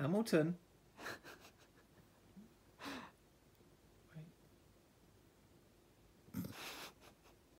Hamilton.